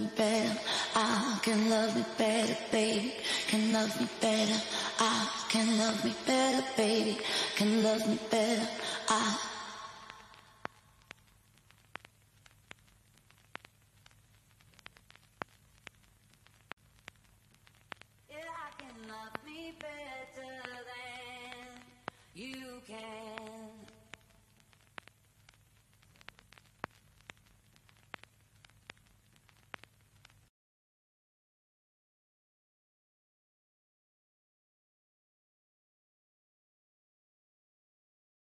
me better. I can love me better, baby. Can love me better. I can love me better, baby. Can love me better. I yeah, I can love me better than you can.